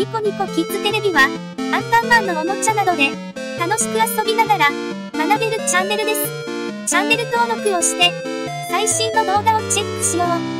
ニコニコキッズテレビは、アンパンマンのおもちゃなどで、楽しく遊びながら、学べるチャンネルです。チャンネル登録をして、最新の動画をチェックしよう。